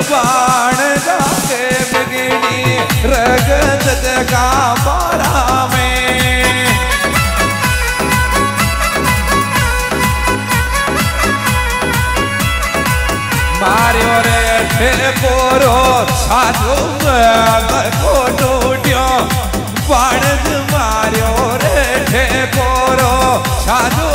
बाण जाके बिगड़ी रगत का पारा में। मार्यो रे ठेकोरो साधु को टूट्यो। बाण मार्यो रे ठेकोरो साधु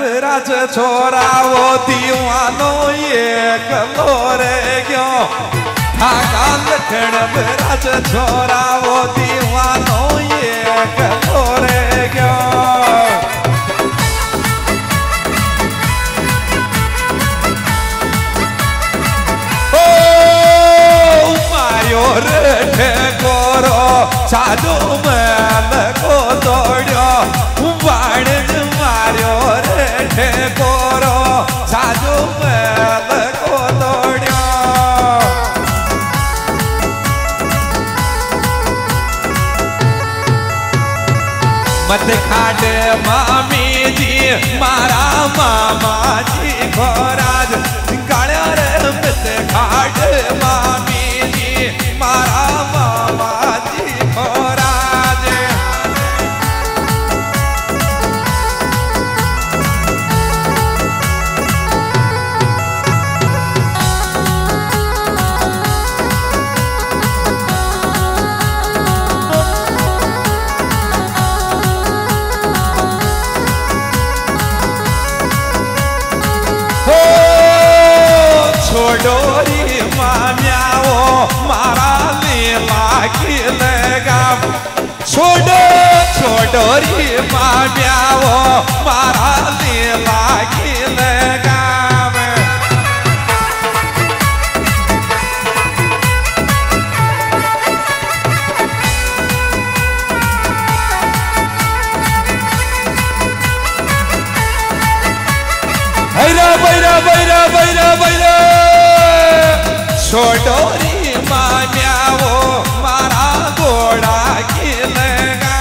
बिराज छोरा वो दीवानो ये कलोरे क्यों? ताका लखण छोरा वो दीवानो ये क्यों? मायो रे ठेकोरो साधु मारा मामा। छोड़ो मान्याओ मारा लीला खिलेगा छोड़ो छोड़ो रे माम्याओ मारा छोटोरी मान्यावो मारा घोड़ा खिलेगा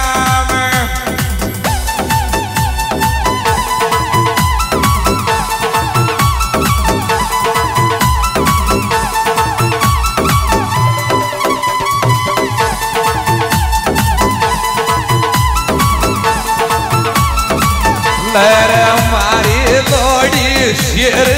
लहर मारी लोड़ी शेर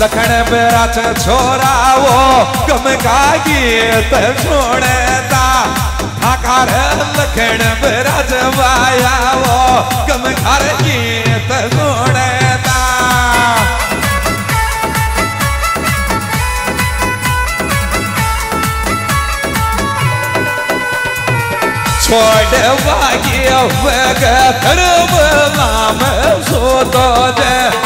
लखण बेरा छ छोरावो, गम का गीत छोड़ता। आकार लखण बेरा जवायावो गम खार गीत छोड़ता। छोड़ वागिया वग धर्म नाम सोतो दे गाया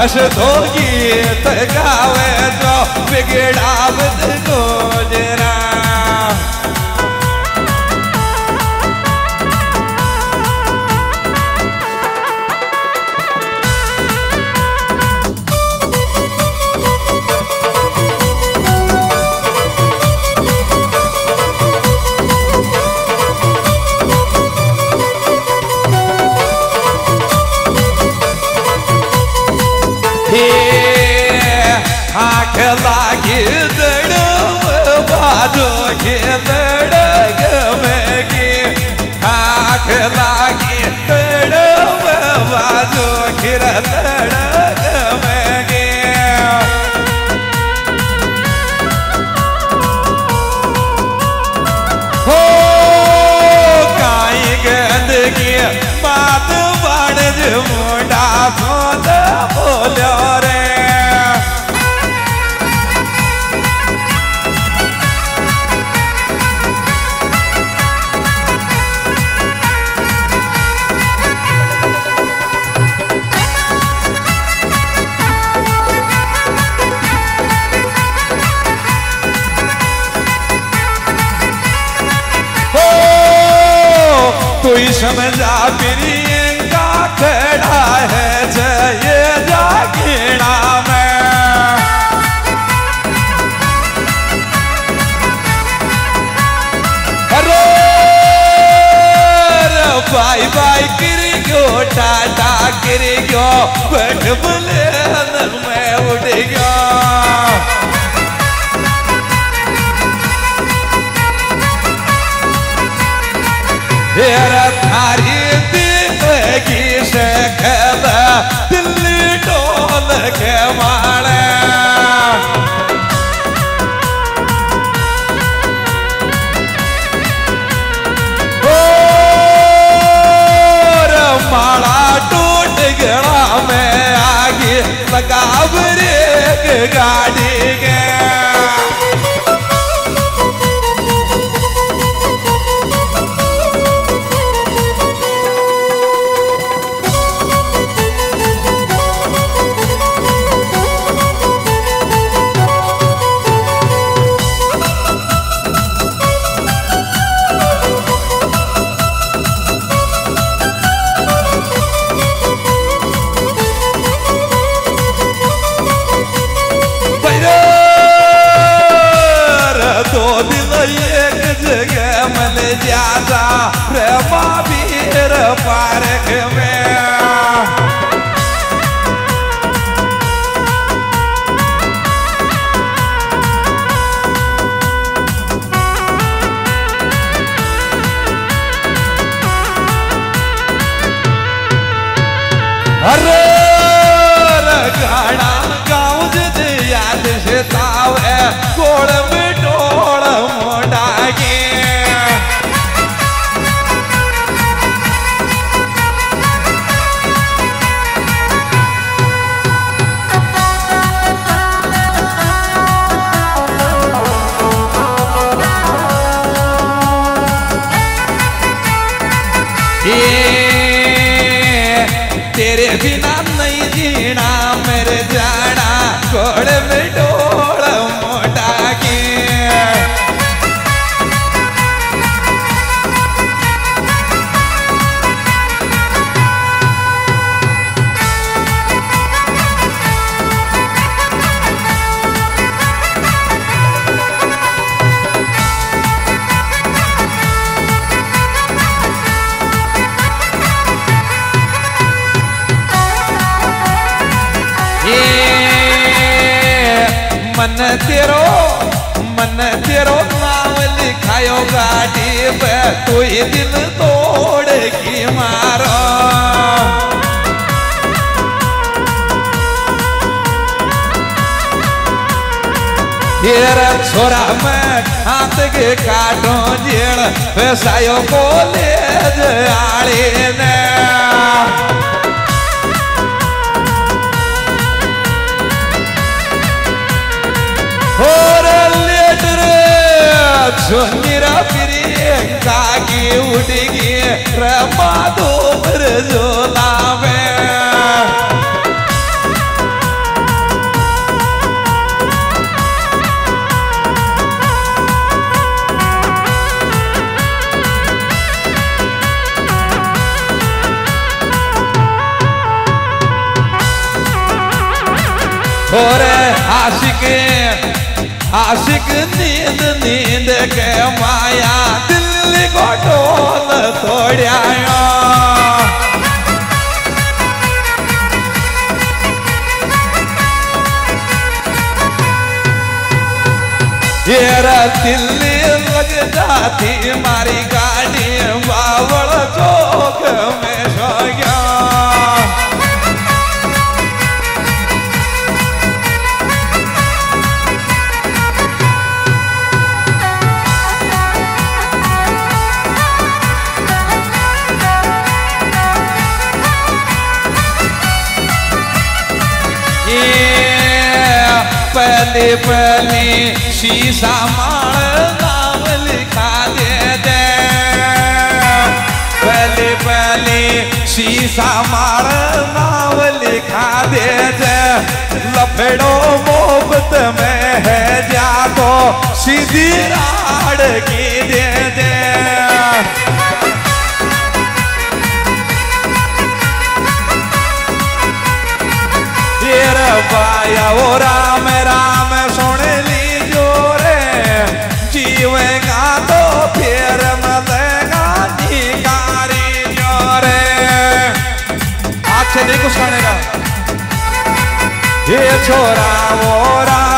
હશ ધોગી તગાવે તો બિગડાવ દનો I'm समझा प्रियंका खड़ा है जय जागीणा में। बाय बाय कर गयो, टाटा कर गयो, बैठ बोले में उड़ गया। हेरा पार्क में अरे तेरे मन तेरो मन तेरो नाम लिखायो गाड़ी पे तू ही दिल तोड़ की मारो। छोरा में हाथ के काटो जेड़ पैसायो को ले आड़े ने। ಜೊನ್ನಿರ ಪಿರಿ ಕಾಗಿ ಹುಡುಗಿ ಪ್ರಮಾದು ಬರಜೋ ನಾವೇ और आशिक आशिक नींद नींद के माया दिल्ली को टोल तोड़िया। येरा दिल्ली लग जाती, मारी गाड़ी बावड़ चौक में। पहले पहले शीशा मार नाम लिखा दे दे। पहले पहले शीशा मार नाम लिखा दे दे। लफड़ो मोहब्बत में है जागो, सीधी राड़ की दे दे। पाया वो राम छोरा राम